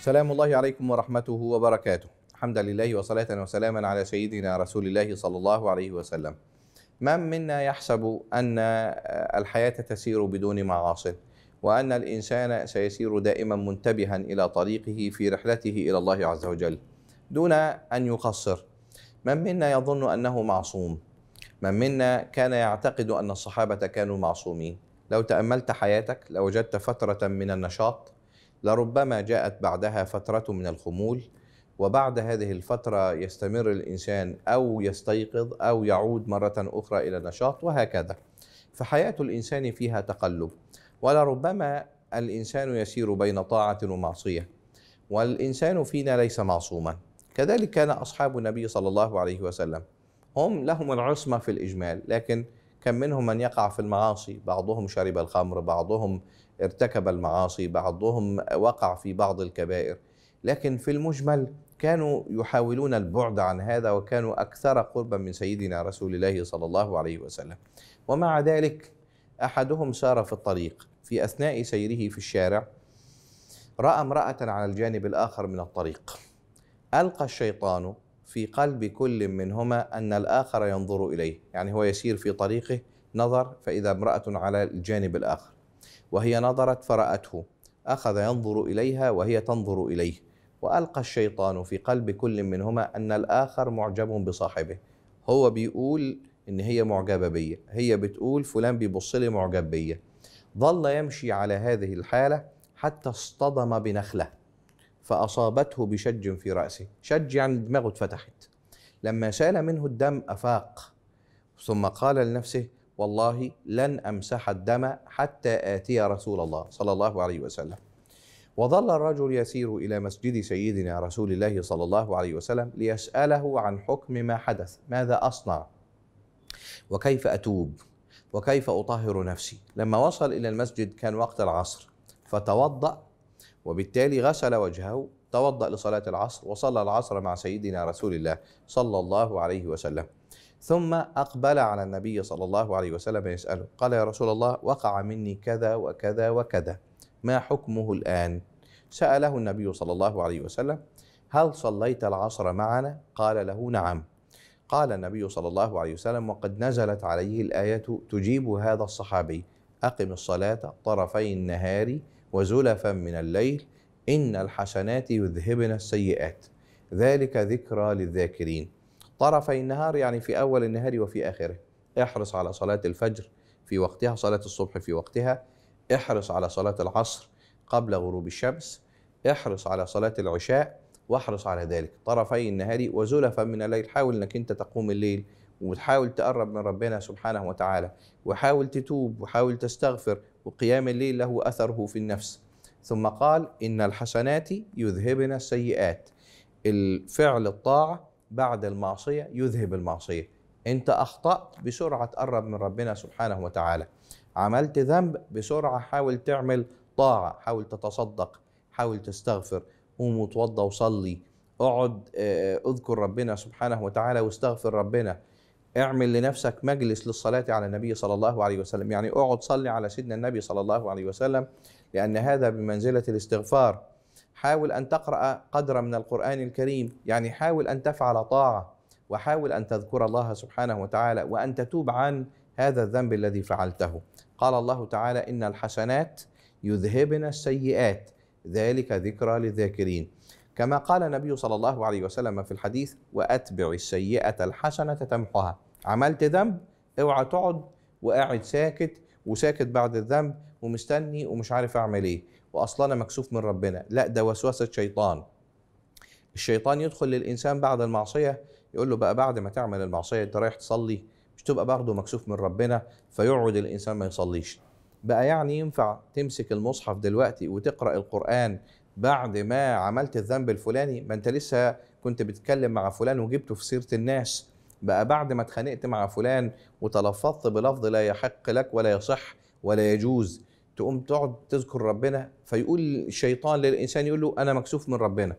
سلام الله عليكم ورحمته وبركاته. حمدا لله وصلاة وسلاما على سيدنا رسول الله صلى الله عليه وسلم. من منا يحسب أن الحياة تسير بدون معاصٍ وأن الإنسان سيسير دائما منتبها إلى طريقه في رحلته إلى الله عز وجل. دون أن يقصر. من منا يظن أنه معصوم؟ من منا كان يعتقد أن الصحابة كانوا معصومين؟ لو تأملت حياتك لوجدت فترة من النشاط لربما جاءت بعدها فترة من الخمول وبعد هذه الفترة يستمر الإنسان أو يستيقظ أو يعود مرة أخرى إلى النشاط وهكذا. فحياة الإنسان فيها تقلب ولربما الإنسان يسير بين طاعة ومعصية والإنسان فينا ليس معصوما. كذلك كان أصحاب النبي صلى الله عليه وسلم هم لهم العصمة في الإجمال لكن كم منهم من يقع في المعاصي؟ بعضهم شرب الخمر بعضهم ارتكب المعاصي بعضهم وقع في بعض الكبائر. لكن في المجمل كانوا يحاولون البعد عن هذا وكانوا أكثر قربا من سيدنا رسول الله صلى الله عليه وسلم. ومع ذلك أحدهم سار في الطريق في أثناء سيره في الشارع رأى امرأة على الجانب الآخر من الطريق. ألقى الشيطان في قلب كل منهما أن الآخر ينظر إليه يعني هو يسير في طريقه نظر فإذا امرأة على الجانب الآخر وهي نظرت فرأته أخذ ينظر إليها وهي تنظر إليه وألقى الشيطان في قلب كل منهما أن الآخر معجب بصاحبه هو بيقول إن هي معجبة بيا هي بتقول فلان بيبص لي معجب بيا ظل يمشي على هذه الحالة حتى اصطدم بنخلة. فأصابته بشج في رأسه. شج يعني دماغه اتفتحت. لما سأل منه الدم أفاق. ثم قال لنفسه والله لن أمسح الدم حتى آتي رسول الله صلى الله عليه وسلم. وظل الرجل يسير إلى مسجد سيدنا رسول الله صلى الله عليه وسلم ليسأله عن حكم ما حدث. ماذا أصنع؟ وكيف أتوب؟ وكيف أطهر نفسي؟ لما وصل إلى المسجد كان وقت العصر. فتوضأ وبالتالي غسل وجهه توضأ لصلاة العصر وصلى العصر مع سيدنا رسول الله صلى الله عليه وسلم. ثم أقبل على النبي صلى الله عليه وسلم يسأله قال يا رسول الله وقع مني كذا وكذا وكذا ما حكمه الآن؟ سأله النبي صلى الله عليه وسلم هل صليت العصر معنا؟ قال له نعم. قال النبي صلى الله عليه وسلم وقد نزلت عليه الآية تجيب هذا الصحابي أقم الصلاة طرفي النهار وزلفا من الليل إن الحسنات يذهبن السيئات. ذلك ذكرى للذاكرين. طرفي النهار يعني في أول النهار وفي آخره. احرص على صلاة الفجر في وقتها صلاة الصبح في وقتها. احرص على صلاة العصر قبل غروب الشمس. احرص على صلاة العشاء واحرص على ذلك. طرفي النهار وزلفا من الليل. حاول إنك أنت تقوم الليل وتحاول تقرب من ربنا سبحانه وتعالى وحاول تتوب وحاول تستغفر وقيام الليل له أثره في النفس. ثم قال إن الحسنات يذهبن السيئات. الفعل الطاعة بعد المعصية يذهب المعصية. أنت اخطات بسرعة تقرب من ربنا سبحانه وتعالى. عملت ذنب بسرعة حاول تعمل طاعة حاول تتصدق حاول تستغفر. قوم وتوضى وصلي. اقعد اذكر ربنا سبحانه وتعالى واستغفر ربنا. اعمل لنفسك مجلس للصلاة على النبي صلى الله عليه وسلم. يعني اقعد صلي على سيدنا النبي صلى الله عليه وسلم لأن هذا بمنزلة الاستغفار. حاول أن تقرأ قدر من القرآن الكريم. يعني حاول أن تفعل طاعة وحاول أن تذكر الله سبحانه وتعالى وأن تتوب عن هذا الذنب الذي فعلته. قال الله تعالى إن الحسنات يذهبن السيئات. ذلك ذكرى للذاكرين. كما قال النبي صلى الله عليه وسلم في الحديث وأتبع السيئة الحسنة تمحها عملت ذنب اوعى تقعد وقاعد ساكت وساكت بعد الذنب ومستني ومش عارف اعمل إيه. واصلا أنا مكسوف من ربنا. لا ده وسوسة شيطان. الشيطان يدخل للإنسان بعد المعصية يقول له بقى بعد ما تعمل المعصية انت رايح تصلي مش تبقى برضه مكسوف من ربنا فيقعد الإنسان ما يصليش. بقى يعني ينفع تمسك المصحف دلوقتي وتقرأ القرآن بعد ما عملت الذنب الفلاني؟ ما انت لسه كنت بتتكلم مع فلان وجبته في سيرة الناس. بقى بعد ما اتخانقت مع فلان وتلفظت بلفظ لا يحق لك ولا يصح ولا يجوز تقوم تقعد تذكر ربنا فيقول الشيطان للإنسان يقول له أنا مكسوف من ربنا.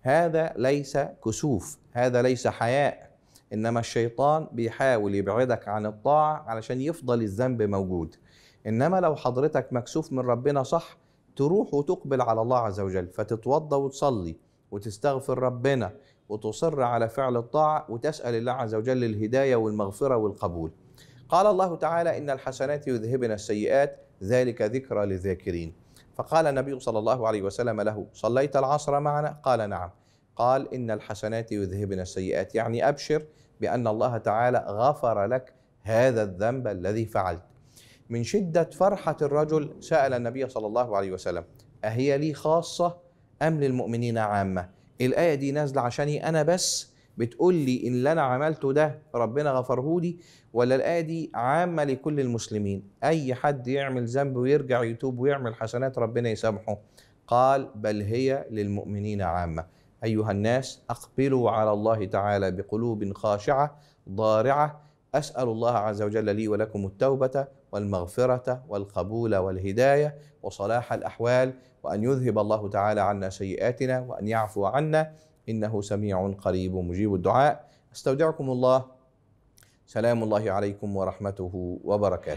هذا ليس كسوف هذا ليس حياء إنما الشيطان بيحاول يبعدك عن الطاعة علشان يفضل الذنب موجود. إنما لو حضرتك مكسوف من ربنا صح تروح وتقبل على الله عز وجل فتتوضى وتصلي وتستغفر ربنا وتصر على فعل الطاعة وتسأل الله عز وجل الهداية والمغفرة والقبول. قال الله تعالى إن الحسنات يذهبن السيئات ذلك ذكرى للذاكرين. فقال النبي صلى الله عليه وسلم له صليت العصر معنا؟ قال نعم. قال إن الحسنات يذهبن السيئات. يعني أبشر بأن الله تعالى غفر لك هذا الذنب الذي فعلت. من شدة فرحة الرجل سأل النبي صلى الله عليه وسلم أهي لي خاصة أم للمؤمنين عامة؟ الآية دي نازلة عشاني أنا بس بتقول لي إن اللي أنا عملته ده ربنا غفره لي ولا الآية دي عامة لكل المسلمين؟ أي حد يعمل ذنب ويرجع يتوب ويعمل حسنات ربنا يسامحه. قال بل هي للمؤمنين عامة. أيها الناس أقبلوا على الله تعالى بقلوب خاشعة ضارعة أسأل الله عز وجل لي ولكم التوبة والمغفرة والقبول والهداية وصلاح الأحوال وأن يذهب الله تعالى عنا سيئاتنا وأن يعفو عنا إنه سميع قريب مجيب الدعاء. أستودعكم الله. سلام الله عليكم ورحمته وبركاته.